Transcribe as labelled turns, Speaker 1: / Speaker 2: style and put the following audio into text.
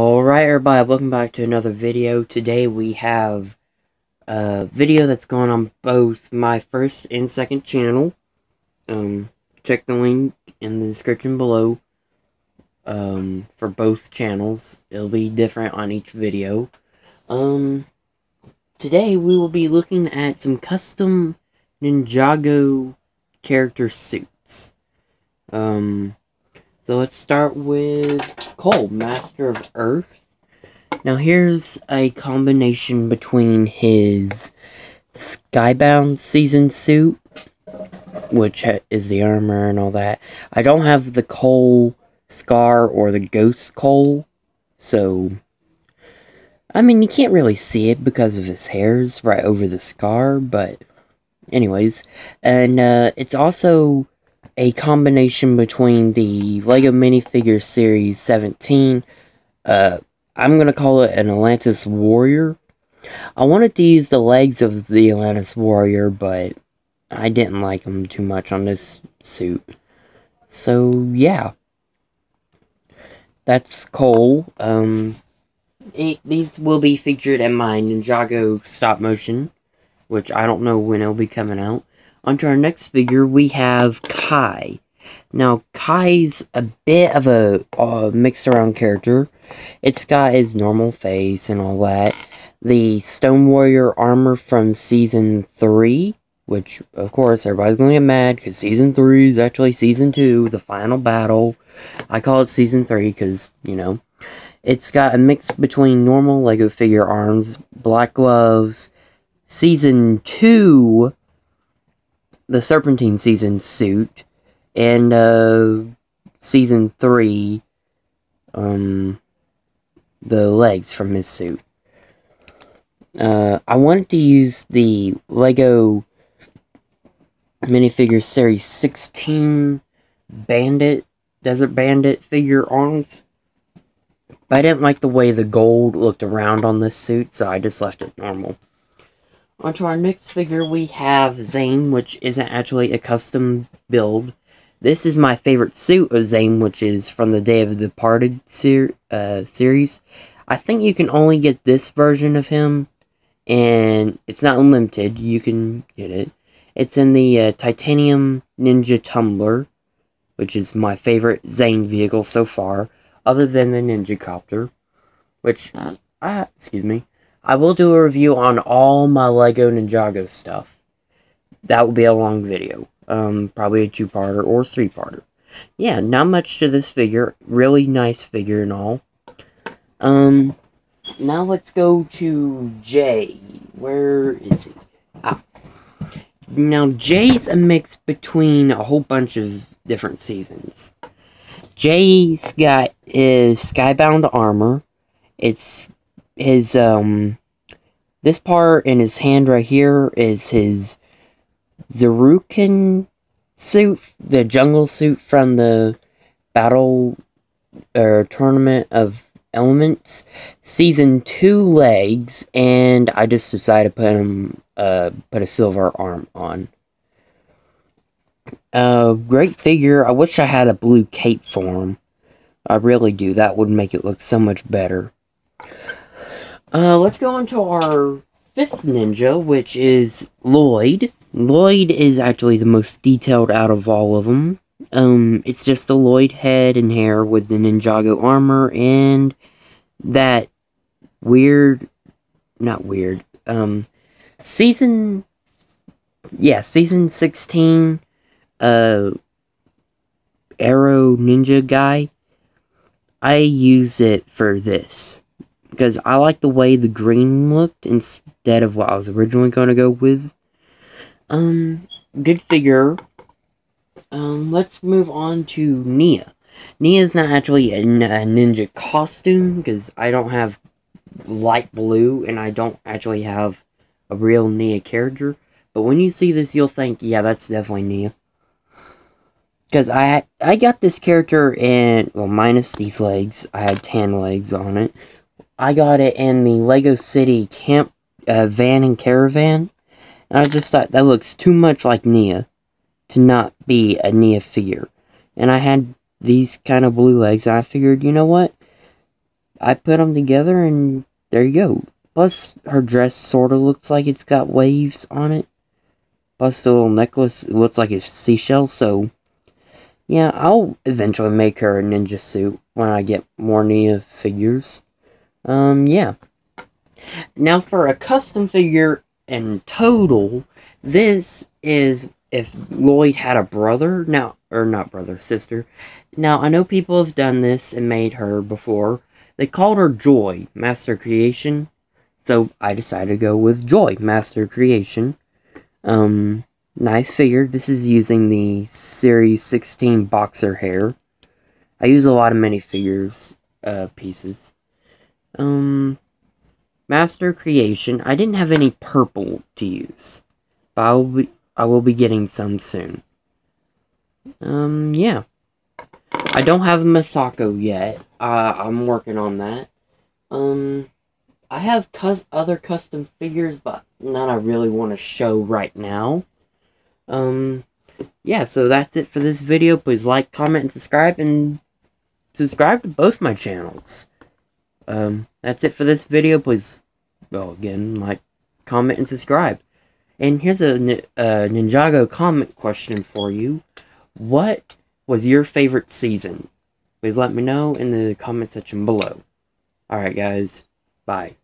Speaker 1: Alright everybody, welcome back to another video. Today we have a video that's going on both my first and second channel. Um, check the link in the description below um, for both channels. It'll be different on each video. Um, today we will be looking at some custom Ninjago character suits. Um, so let's start with Cole, Master of Earth. Now here's a combination between his Skybound season suit, which is the armor and all that. I don't have the Cole Scar or the Ghost Cole, so... I mean, you can't really see it because of his hairs right over the scar, but... Anyways, and uh, it's also a combination between the LEGO Minifigure Series 17. Uh, I'm to call it an Atlantis Warrior. I wanted to use the legs of the Atlantis Warrior, but I didn't like them too much on this suit. So, yeah. That's Cole. Um, it, these will be featured in my Ninjago stop motion, which I don't know when it'll be coming out. Onto our next figure, we have Kai. Now, Kai's a bit of a uh, mixed around character. It's got his normal face and all that. The Stone Warrior armor from Season 3, which, of course, everybody's going to get mad because Season 3 is actually Season 2, the final battle. I call it Season 3 because, you know, it's got a mix between normal LEGO figure arms, black gloves, Season 2 the Serpentine season suit and uh, season three, um, the legs from his suit. Uh, I wanted to use the Lego minifigure series 16 Bandit, Desert Bandit figure arms. But I didn't like the way the gold looked around on this suit, so I just left it normal. Onto our next figure, we have Zane, which isn't actually a custom build. This is my favorite suit of Zane, which is from the Day of the Departed ser uh, series. I think you can only get this version of him, and it's not unlimited. You can get it. It's in the uh, Titanium Ninja Tumbler, which is my favorite Zane vehicle so far, other than the Ninja Copter, which, uh, excuse me, I will do a review on all my LEGO Ninjago stuff. That will be a long video. Um, probably a two-parter or three-parter. Yeah, not much to this figure. Really nice figure and all. Um, now let's go to Jay. Where is he? Ah. Now, Jay's a mix between a whole bunch of different seasons. Jay's got his Skybound armor. It's his um this part in his hand right here is his Zarukan suit, the jungle suit from the battle or tournament of elements season two legs and I just decided to put him uh put a silver arm on. Uh great figure. I wish I had a blue cape for him. I really do. That would make it look so much better. Uh, let's go into our fifth ninja, which is Lloyd. Lloyd is actually the most detailed out of all of them. Um, it's just a Lloyd head and hair with the Ninjago armor and that weird, not weird, um, season, yeah, season 16, uh, Arrow Ninja guy. I use it for this because I like the way the green looked instead of what I was originally going to go with. Um, good figure. Um, let's move on to Nia. Nia's not actually a, a ninja costume because I don't have light blue and I don't actually have a real Nia character. But when you see this, you'll think, yeah, that's definitely Nia. Because I I got this character in, well, minus these legs. I had tan legs on it. I got it in the Lego City camp uh, van and caravan. And I just thought that looks too much like Nia to not be a Nia figure. And I had these kind of blue legs, I figured, you know what? I put them together and there you go. Plus, her dress sort of looks like it's got waves on it. Plus, the little necklace looks like a seashell, so yeah, I'll eventually make her a ninja suit when I get more Nia figures. Um, yeah. Now for a custom figure in total, this is if Lloyd had a brother, now, or not brother, sister. Now, I know people have done this and made her before. They called her Joy, Master Creation. So I decided to go with Joy, Master Creation. Um, nice figure. This is using the Series 16 boxer hair. I use a lot of minifigures, uh, pieces. Um, Master Creation. I didn't have any purple to use. But I will be, I will be getting some soon. Um, yeah. I don't have Misako yet. Uh, I'm working on that. Um, I have cus other custom figures, but none I really want to show right now. Um, yeah, so that's it for this video. Please like, comment, and subscribe, and subscribe to both my channels. Um, that's it for this video. Please, well, again, like, comment, and subscribe. And here's a, a Ninjago comment question for you. What was your favorite season? Please let me know in the comment section below. Alright, guys. Bye.